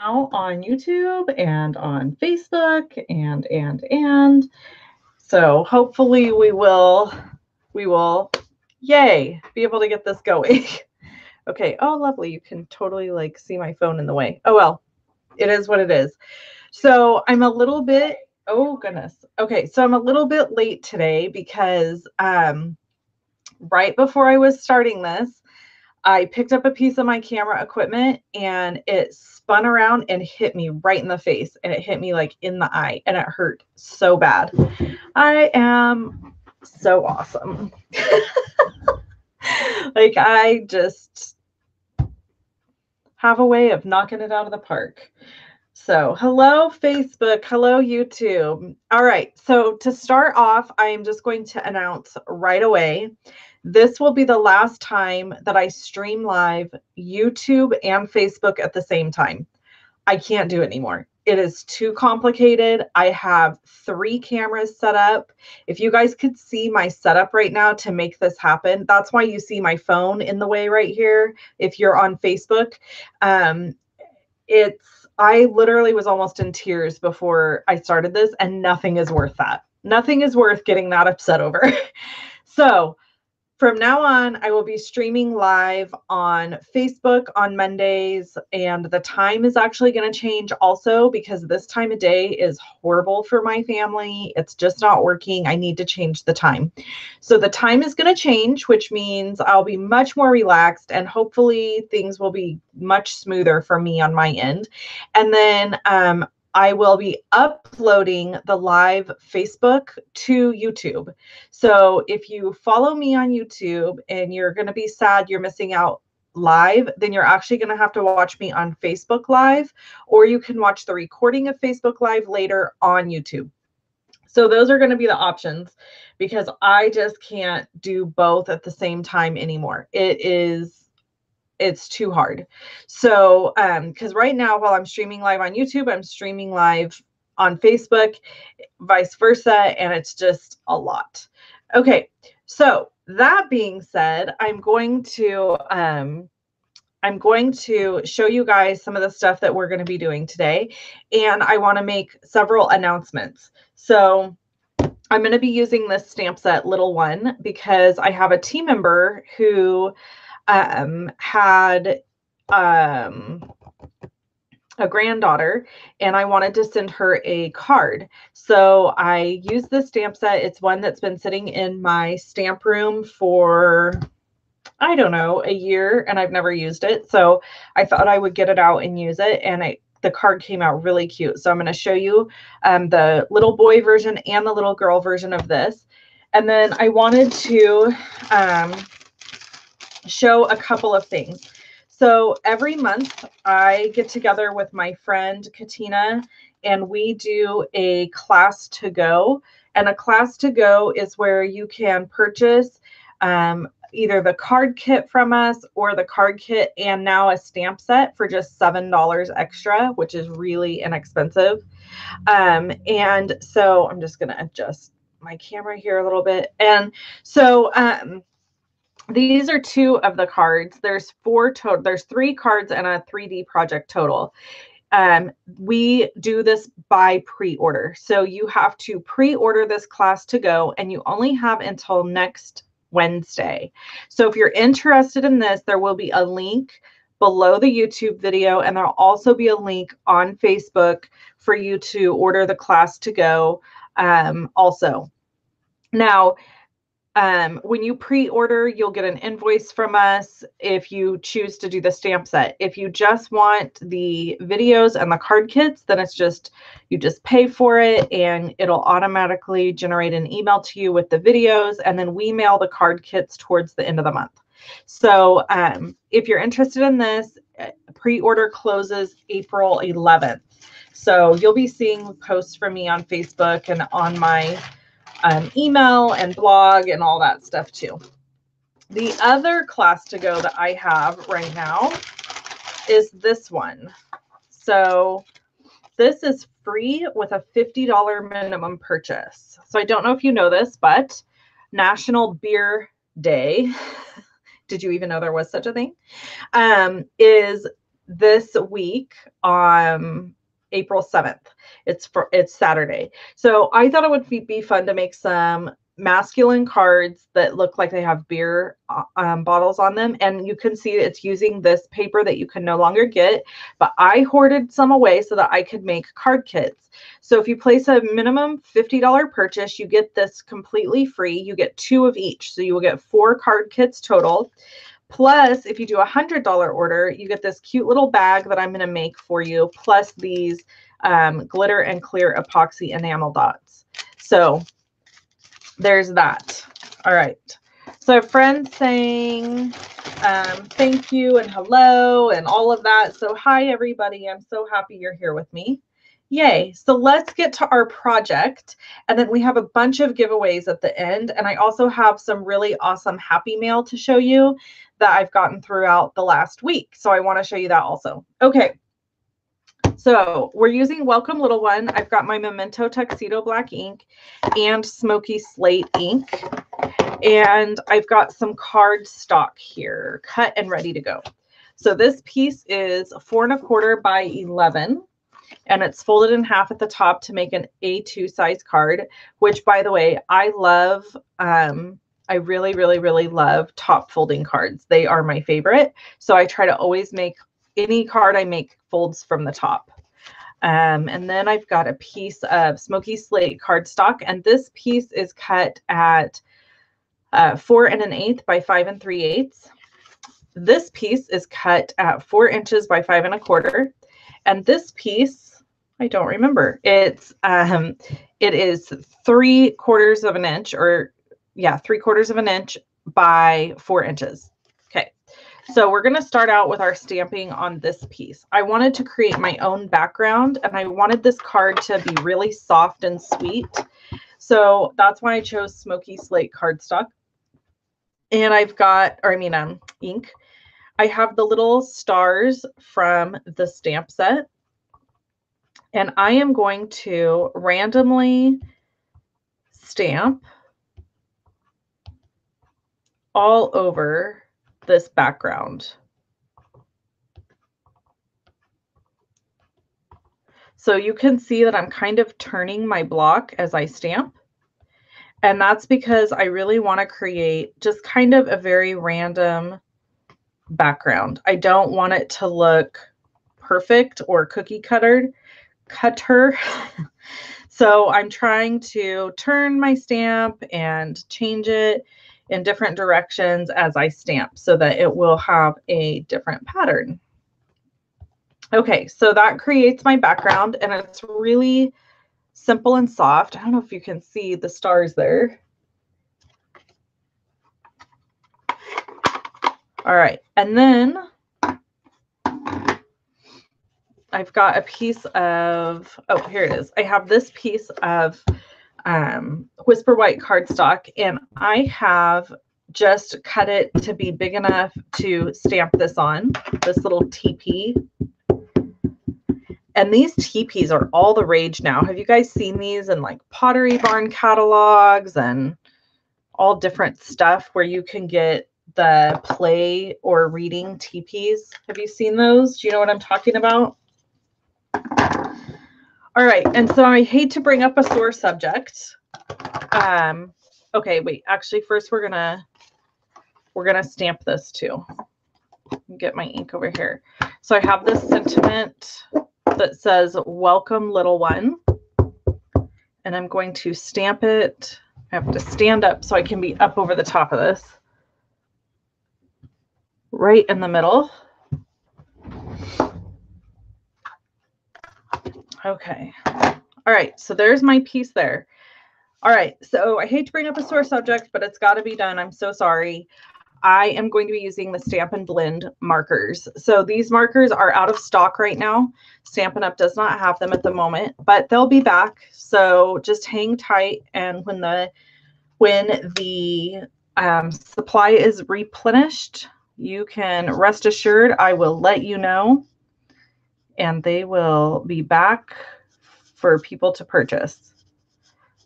now on YouTube and on Facebook and and and so hopefully we will we will yay be able to get this going. okay, oh lovely. You can totally like see my phone in the way. Oh well. It is what it is. So I'm a little bit oh goodness. Okay, so I'm a little bit late today because um right before I was starting this, I picked up a piece of my camera equipment and it spun around and hit me right in the face and it hit me like in the eye and it hurt so bad. I am so awesome. like I just have a way of knocking it out of the park. So, hello, Facebook. Hello, YouTube. All right. So, to start off, I am just going to announce right away this will be the last time that I stream live YouTube and Facebook at the same time. I can't do it anymore. It is too complicated. I have three cameras set up. If you guys could see my setup right now to make this happen, that's why you see my phone in the way right here. If you're on Facebook, um, it's, I literally was almost in tears before I started this, and nothing is worth that. Nothing is worth getting that upset over. so, from now on, I will be streaming live on Facebook on Mondays, and the time is actually going to change also because this time of day is horrible for my family. It's just not working. I need to change the time. So the time is going to change, which means I'll be much more relaxed and hopefully things will be much smoother for me on my end. And then um, I will be uploading the live Facebook to YouTube. So if you follow me on YouTube and you're going to be sad you're missing out live, then you're actually going to have to watch me on Facebook Live, or you can watch the recording of Facebook Live later on YouTube. So those are going to be the options because I just can't do both at the same time anymore. It is it's too hard. So, um, because right now, while I'm streaming live on YouTube, I'm streaming live on Facebook, vice versa, and it's just a lot. Okay, so that being said, I'm going to um, I'm going to show you guys some of the stuff that we're going to be doing today, and I want to make several announcements. So. I'm going to be using this stamp set little one because I have a team member who um, had um, a granddaughter and I wanted to send her a card. So I used the stamp set. It's one that's been sitting in my stamp room for, I don't know, a year and I've never used it. So I thought I would get it out and use it. And I, the card came out really cute. So I'm going to show you um, the little boy version and the little girl version of this. And then I wanted to um, show a couple of things. So every month I get together with my friend Katina and we do a class to go. And a class to go is where you can purchase um, either the card kit from us or the card kit and now a stamp set for just $7 extra, which is really inexpensive. Um, and so I'm just going to adjust my camera here a little bit. And so um, these are two of the cards. There's four total. There's three cards and a 3D project total. Um, we do this by pre-order. So you have to pre-order this class to go and you only have until next Wednesday. So if you're interested in this, there will be a link below the YouTube video and there'll also be a link on Facebook for you to order the class to go um, also. Now, um, when you pre-order, you'll get an invoice from us if you choose to do the stamp set. If you just want the videos and the card kits, then it's just, you just pay for it and it'll automatically generate an email to you with the videos and then we mail the card kits towards the end of the month. So um, if you're interested in this, uh, pre-order closes April 11th. So you'll be seeing posts from me on Facebook and on my um, email and blog and all that stuff too. The other class to go that I have right now is this one. So this is free with a $50 minimum purchase. So I don't know if you know this, but National Beer Day, did you even know there was such a thing? Um, is this week on April 7th. It's for it's Saturday. So I thought it would be, be fun to make some masculine cards that look like they have beer uh, um, bottles on them. And you can see it's using this paper that you can no longer get, but I hoarded some away so that I could make card kits. So if you place a minimum $50 purchase, you get this completely free. You get two of each. So you will get four card kits total. Plus, if you do a $100 order, you get this cute little bag that I'm going to make for you, plus these um, glitter and clear epoxy enamel dots. So there's that. All right. So friends saying um, thank you and hello and all of that. So hi, everybody. I'm so happy you're here with me. Yay. So let's get to our project. And then we have a bunch of giveaways at the end. And I also have some really awesome happy mail to show you that I've gotten throughout the last week. So I want to show you that also. Okay. So we're using Welcome Little One. I've got my Memento Tuxedo Black ink and Smoky Slate ink. And I've got some card stock here, cut and ready to go. So this piece is four and a quarter by 11 and it's folded in half at the top to make an A2 size card, which by the way, I love. Um, I really, really, really love top folding cards. They are my favorite. So I try to always make any card I make folds from the top. Um, and then I've got a piece of smoky slate cardstock, and this piece is cut at uh, four and an eighth by five and three eighths. This piece is cut at four inches by five and a quarter. And this piece, I don't remember. It's um, it is three quarters of an inch, or yeah, three quarters of an inch by four inches. Okay, so we're going to start out with our stamping on this piece. I wanted to create my own background, and I wanted this card to be really soft and sweet. So that's why I chose Smoky Slate cardstock. And I've got, or I mean, um, ink. I have the little stars from the stamp set. And I am going to randomly stamp all over this background. So you can see that I'm kind of turning my block as I stamp. And that's because I really want to create just kind of a very random background. I don't want it to look perfect or cookie cutter cutter. so I'm trying to turn my stamp and change it in different directions as I stamp so that it will have a different pattern. Okay, so that creates my background and it's really simple and soft. I don't know if you can see the stars there. All right, and then I've got a piece of, oh, here it is. I have this piece of um, Whisper White cardstock, and I have just cut it to be big enough to stamp this on, this little teepee. And these teepees are all the rage now. Have you guys seen these in like Pottery Barn catalogs and all different stuff where you can get the play or reading teepees. Have you seen those? Do you know what I'm talking about? All right, and so I hate to bring up a sore subject. Um, okay, wait, actually first we're gonna we're gonna stamp this too. Get my ink over here. So I have this sentiment that says welcome little one. And I'm going to stamp it. I have to stand up so I can be up over the top of this right in the middle. Okay. All right. So there's my piece there. All right. So I hate to bring up a sore subject, but it's got to be done. I'm so sorry. I am going to be using the Stampin' Blend markers. So these markers are out of stock right now. Stampin' Up! does not have them at the moment, but they'll be back. So just hang tight. And when the when the um, supply is replenished, you can rest assured I will let you know and they will be back for people to purchase.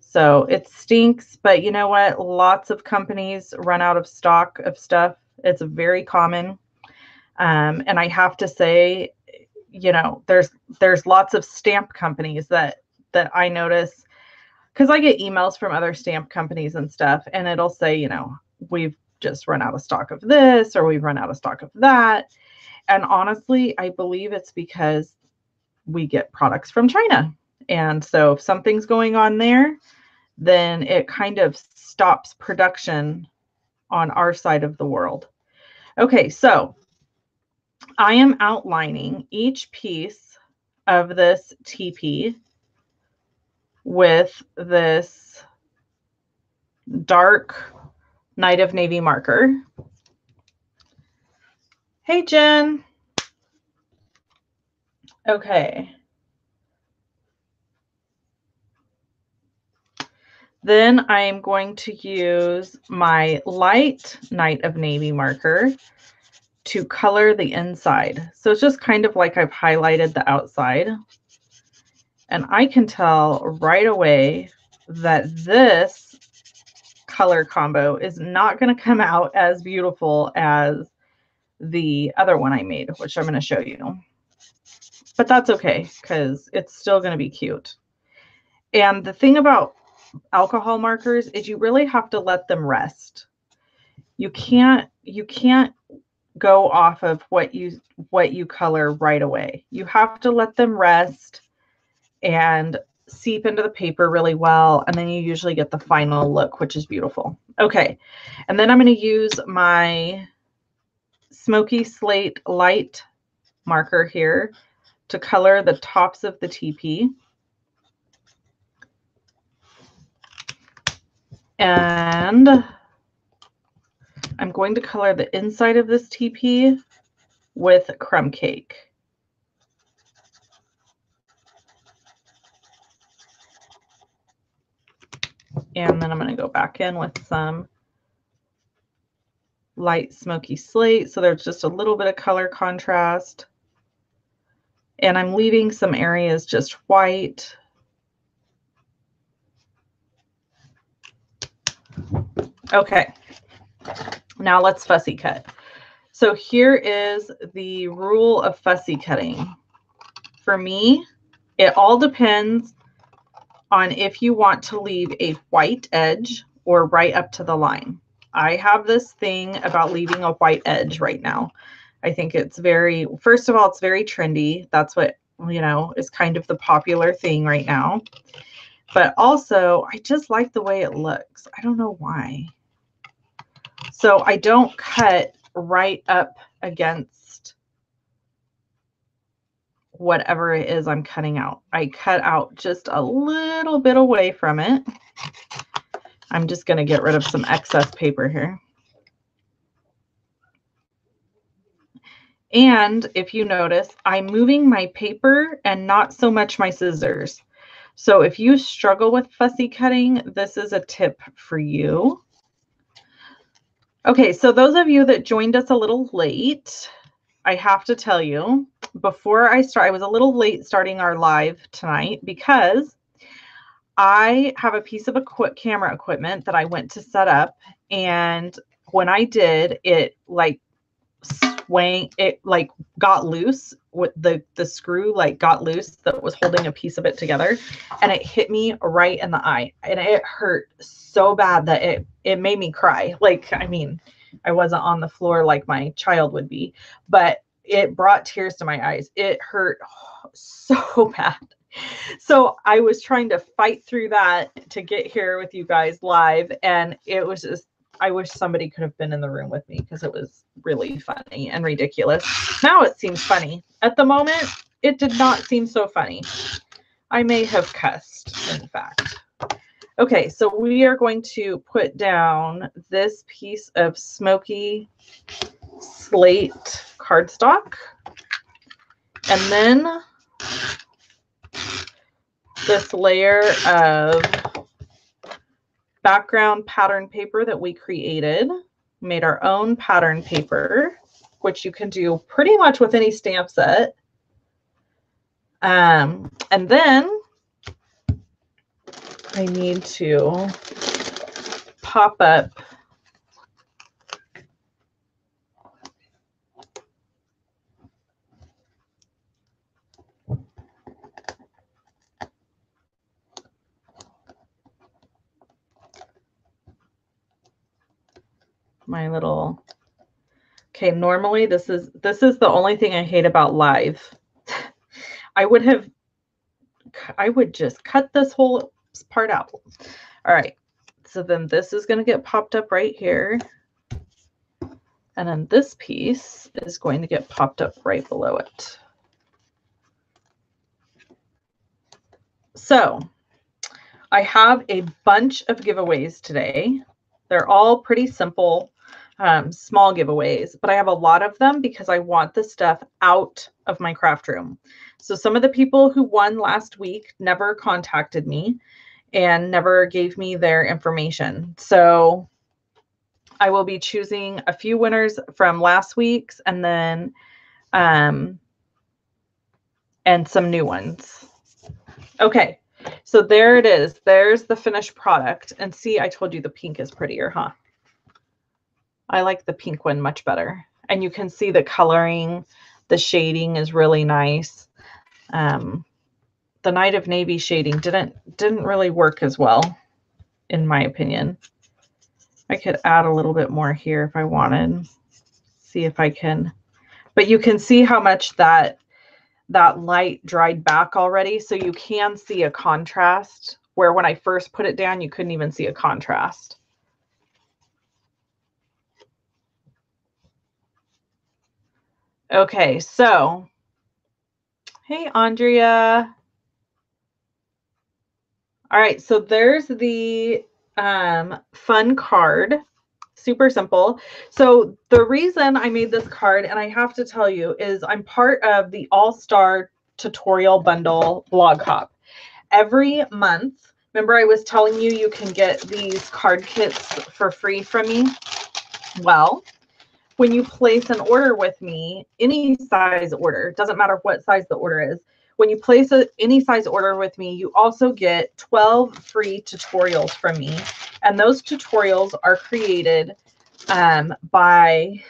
So it stinks, but you know what? Lots of companies run out of stock of stuff. It's very common. Um, and I have to say, you know, there's there's lots of stamp companies that that I notice because I get emails from other stamp companies and stuff, and it'll say, you know, we've just run out of stock of this or we've run out of stock of that. And honestly, I believe it's because we get products from China. And so if something's going on there, then it kind of stops production on our side of the world. Okay, so I am outlining each piece of this teepee with this dark Night of Navy marker. Hey, Jen. Okay. Then I'm going to use my light Night of Navy marker to color the inside. So it's just kind of like I've highlighted the outside. And I can tell right away that this color combo is not going to come out as beautiful as the other one I made, which I'm going to show you. But that's okay because it's still going to be cute. And the thing about alcohol markers is you really have to let them rest. You can't you can't go off of what you what you color right away. You have to let them rest and seep into the paper really well and then you usually get the final look which is beautiful. Okay. And then I'm going to use my smoky slate light marker here to color the tops of the teepee. And I'm going to color the inside of this teepee with crumb cake. And then I'm going to go back in with some light smoky slate. So there's just a little bit of color contrast. And I'm leaving some areas just white. Okay, now let's fussy cut. So here is the rule of fussy cutting. For me, it all depends on if you want to leave a white edge or right up to the line. I have this thing about leaving a white edge right now. I think it's very, first of all, it's very trendy. That's what, you know, is kind of the popular thing right now. But also, I just like the way it looks. I don't know why. So I don't cut right up against whatever it is I'm cutting out. I cut out just a little bit away from it. I'm just going to get rid of some excess paper here. And if you notice, I'm moving my paper and not so much my scissors. So if you struggle with fussy cutting, this is a tip for you. Okay, so those of you that joined us a little late, I have to tell you, before I start, I was a little late starting our live tonight because I have a piece of equi camera equipment that I went to set up. And when I did, it like swang, it like got loose with the, the screw like got loose that was holding a piece of it together. And it hit me right in the eye. And it hurt so bad that it it made me cry. Like, I mean, I wasn't on the floor like my child would be, but it brought tears to my eyes. It hurt so bad. So I was trying to fight through that to get here with you guys live. And it was just, I wish somebody could have been in the room with me because it was really funny and ridiculous. Now it seems funny. At the moment, it did not seem so funny. I may have cussed, in fact. Okay, so we are going to put down this piece of smoky slate cardstock. And then this layer of background pattern paper that we created. Made our own pattern paper, which you can do pretty much with any stamp set. Um, and then I need to pop up my little okay normally this is this is the only thing i hate about live. I would have i would just cut this whole part out. All right so then this is going to get popped up right here. And then this piece is going to get popped up right below it. So i have a bunch of giveaways today. They're all pretty simple, um, small giveaways, but I have a lot of them because I want the stuff out of my craft room. So some of the people who won last week never contacted me and never gave me their information. So I will be choosing a few winners from last week's and then um, and some new ones. Okay, so there it is. There's the finished product. And see, I told you the pink is prettier, huh? I like the pink one much better. And you can see the coloring, the shading is really nice. Um, the Night of Navy shading didn't didn't really work as well, in my opinion. I could add a little bit more here if I wanted. See if I can. But you can see how much that that light dried back already. So you can see a contrast where when I first put it down, you couldn't even see a contrast. Okay, so, hey, Andrea. All right, so there's the um, fun card super simple. So the reason I made this card, and I have to tell you, is I'm part of the All-Star Tutorial Bundle blog hop. Every month, remember I was telling you you can get these card kits for free from me? Well, when you place an order with me, any size order, doesn't matter what size the order is, when you place a, any size order with me, you also get 12 free tutorials from me. And those tutorials are created um, by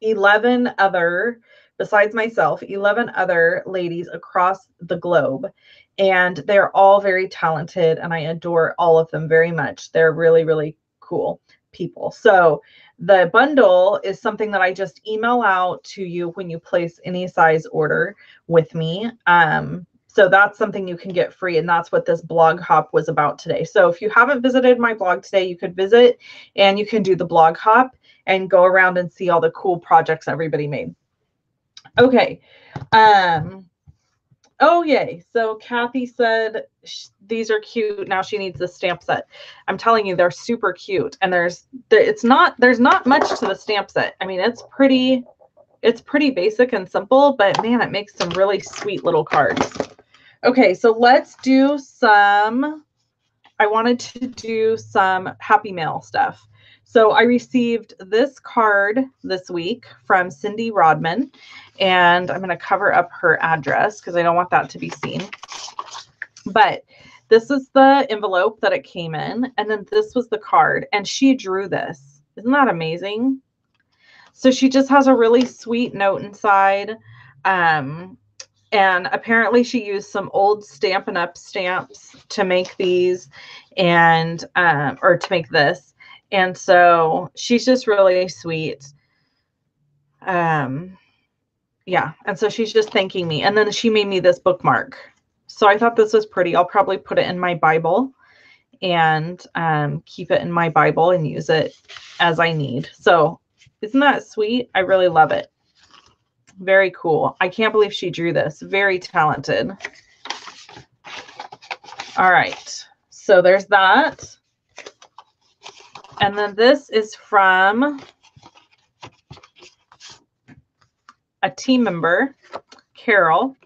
11 other, besides myself, 11 other ladies across the globe. And they're all very talented, and I adore all of them very much. They're really, really cool people. So the bundle is something that I just email out to you when you place any size order with me. Um, so that's something you can get free. And that's what this blog hop was about today. So if you haven't visited my blog today, you could visit and you can do the blog hop and go around and see all the cool projects everybody made. Okay. Um, Oh, yay. So Kathy said these are cute. Now she needs the stamp set. I'm telling you, they're super cute. And there's, it's not, there's not much to the stamp set. I mean, it's pretty, it's pretty basic and simple, but man, it makes some really sweet little cards. Okay, so let's do some, I wanted to do some Happy Mail stuff. So I received this card this week from Cindy Rodman, and I'm going to cover up her address because I don't want that to be seen. But this is the envelope that it came in, and then this was the card, and she drew this. Isn't that amazing? So she just has a really sweet note inside. Um, and apparently she used some old Stampin' Up stamps to make these and um, or to make this and so she's just really sweet. Um yeah and so she's just thanking me. And then she made me this bookmark. So i thought this was pretty. I'll probably put it in my bible and um, keep it in my bible and use it as i need. So isn't that sweet? I really love it. Very cool. I can't believe she drew this. Very talented. All right. So there's that and then this is from a team member, Carol.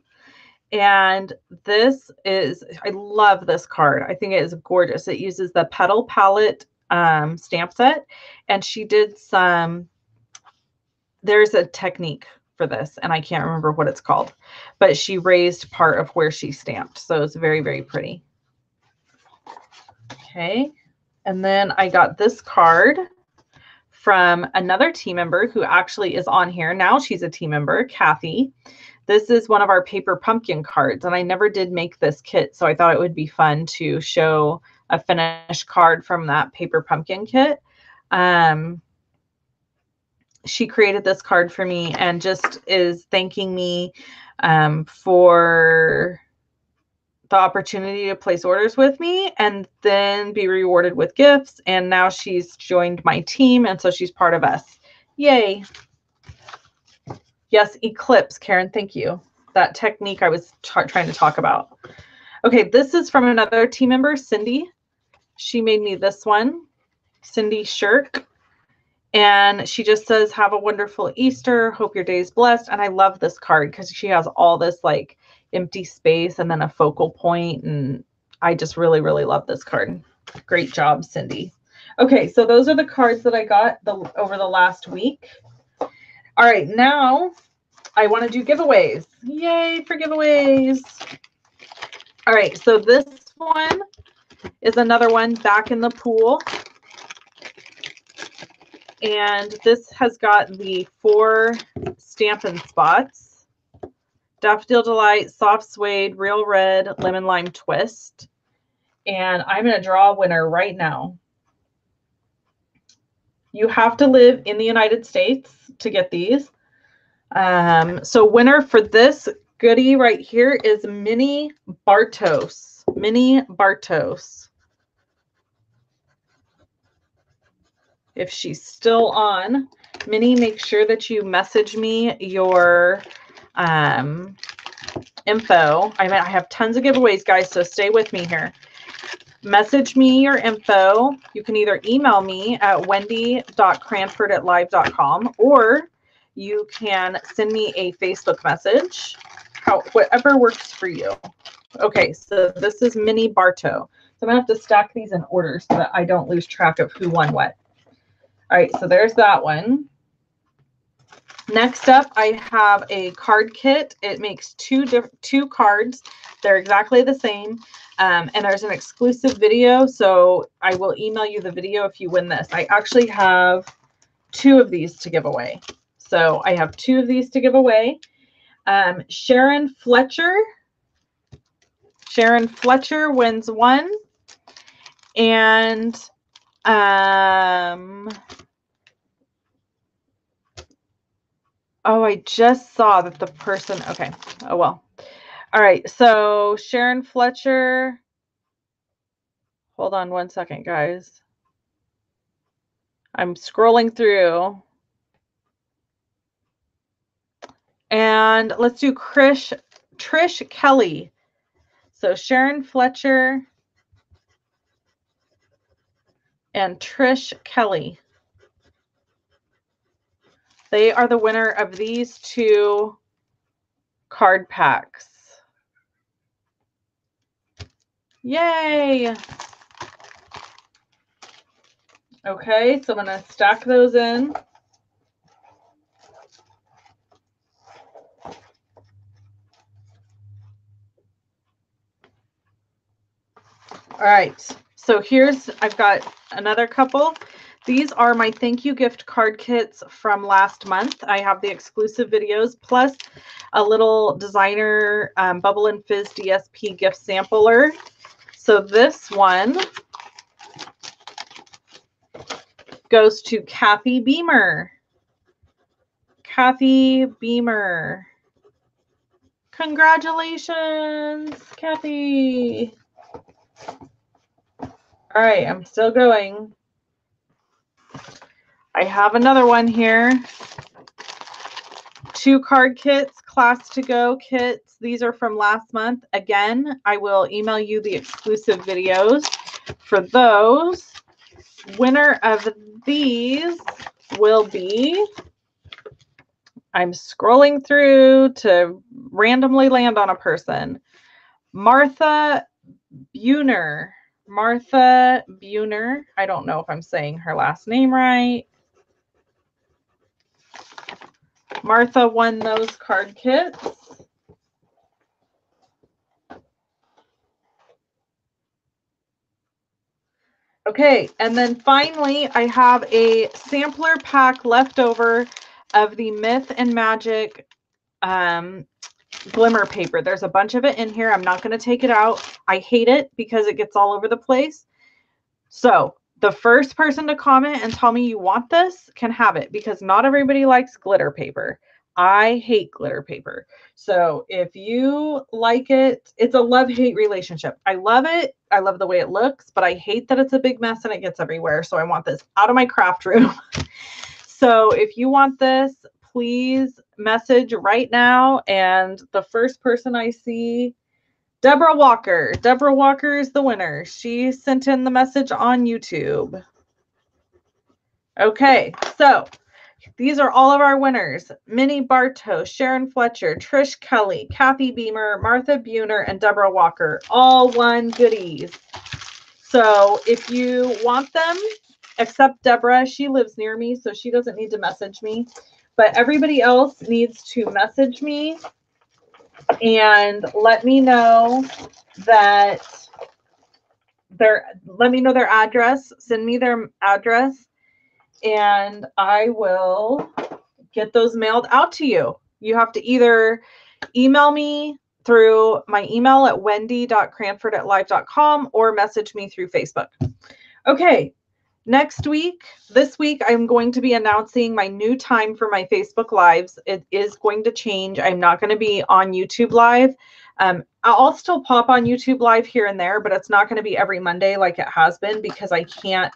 And this is, I love this card. I think it is gorgeous. It uses the Petal Palette um, stamp set. And she did some, there's a technique for this, and I can't remember what it's called, but she raised part of where she stamped. So it's very, very pretty. Okay. And then I got this card from another team member who actually is on here. Now she's a team member, Kathy. This is one of our paper pumpkin cards, and I never did make this kit, so I thought it would be fun to show a finished card from that paper pumpkin kit. Um, she created this card for me and just is thanking me um, for the opportunity to place orders with me and then be rewarded with gifts. And now she's joined my team. And so she's part of us. Yay. Yes, Eclipse, Karen, thank you. That technique I was trying to talk about. Okay, this is from another team member, Cindy. She made me this one, Cindy Shirk. And she just says, Have a wonderful Easter. Hope your day is blessed. And I love this card because she has all this like empty space and then a focal point. And I just really, really love this card. Great job, Cindy. Okay, so those are the cards that I got the, over the last week. All right, now I want to do giveaways. Yay for giveaways. All right, so this one is another one back in the pool. And this has got the four Stampin' Spots. Daffodil Delight, Soft Suede, Real Red, Lemon Lime Twist. And I'm going to draw a winner right now. You have to live in the United States to get these. Um, so winner for this goodie right here is Minnie Bartos. Minnie Bartos. If she's still on, Minnie, make sure that you message me your um, info. I mean, I have tons of giveaways, guys, so stay with me here message me your info. You can either email me at wendy.cranford at live.com or you can send me a Facebook message, how, whatever works for you. Okay, so this is Minnie Bartow. So I'm going to have to stack these in order so that I don't lose track of who won what. All right, so there's that one. Next up, I have a card kit. It makes two two cards. They're exactly the same. Um, and there's an exclusive video. So I will email you the video if you win this. I actually have two of these to give away. So I have two of these to give away. Um, Sharon Fletcher. Sharon Fletcher wins one. And um, Oh, I just saw that the person, okay. Oh, well. All right. So Sharon Fletcher. Hold on one second, guys. I'm scrolling through. And let's do Krish, Trish Kelly. So Sharon Fletcher and Trish Kelly. They are the winner of these two card packs. Yay! Okay, so I'm going to stack those in. All right, so here's, I've got another couple. These are my thank you gift card kits from last month. I have the exclusive videos plus a little designer um, Bubble and Fizz DSP gift sampler. So this one goes to Kathy Beamer. Kathy Beamer. Congratulations, Kathy. All right, I'm still going. I have another one here. Two card kits, class to go kits. These are from last month. Again, I will email you the exclusive videos for those. Winner of these will be, I'm scrolling through to randomly land on a person. Martha Buner. Martha Buner. I don't know if I'm saying her last name right. Martha won those card kits. Okay, and then finally, I have a sampler pack left over of the Myth and Magic um, glimmer paper. There's a bunch of it in here. I'm not going to take it out. I hate it because it gets all over the place. So the first person to comment and tell me you want this can have it because not everybody likes glitter paper. I hate glitter paper. So if you like it, it's a love hate relationship. I love it. I love the way it looks, but I hate that it's a big mess and it gets everywhere. So I want this out of my craft room. so if you want this, please message right now. And the first person I see Deborah Walker. Deborah Walker is the winner. She sent in the message on YouTube. Okay, so these are all of our winners. Minnie Bartos, Sharon Fletcher, Trish Kelly, Kathy Beamer, Martha Buner, and Deborah Walker. All won goodies. So if you want them, except Deborah, she lives near me, so she doesn't need to message me. But everybody else needs to message me and let me know that their let me know their address. Send me their address and i will get those mailed out to you. You have to either email me through my email at wendy.cranford at live.com or message me through facebook. Okay Next week, this week, I'm going to be announcing my new time for my Facebook Lives. It is going to change. I'm not going to be on YouTube Live. Um, I'll still pop on YouTube Live here and there, but it's not going to be every Monday like it has been because I can't.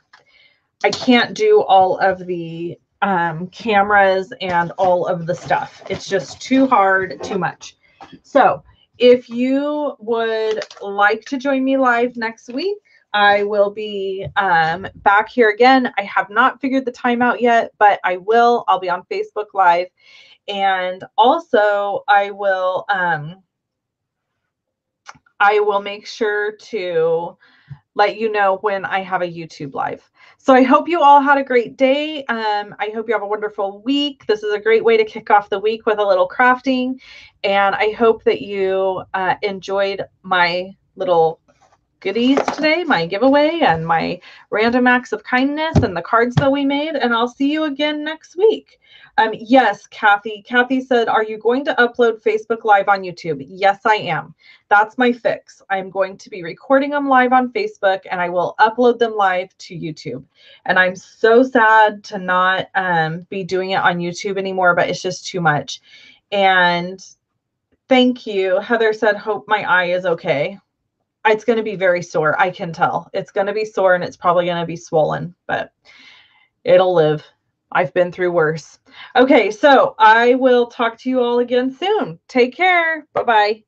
I can't do all of the um, cameras and all of the stuff. It's just too hard, too much. So, if you would like to join me live next week, I will be um, back here again. I have not figured the time out yet, but I will. I'll be on Facebook Live. And also, I will. Um, I will make sure to let you know when I have a YouTube live. So I hope you all had a great day. Um, I hope you have a wonderful week. This is a great way to kick off the week with a little crafting. And I hope that you uh, enjoyed my little goodies today, my giveaway and my random acts of kindness and the cards that we made. And I'll see you again next week. Um, yes, Kathy. Kathy said, Are you going to upload Facebook Live on YouTube? Yes, I am. That's my fix. I'm going to be recording them live on Facebook and I will upload them live to YouTube. And I'm so sad to not um, be doing it on YouTube anymore, but it's just too much. And thank you. Heather said, Hope my eye is okay it's going to be very sore. I can tell. It's going to be sore and it's probably going to be swollen, but it'll live. I've been through worse. Okay, so I will talk to you all again soon. Take care. Bye bye.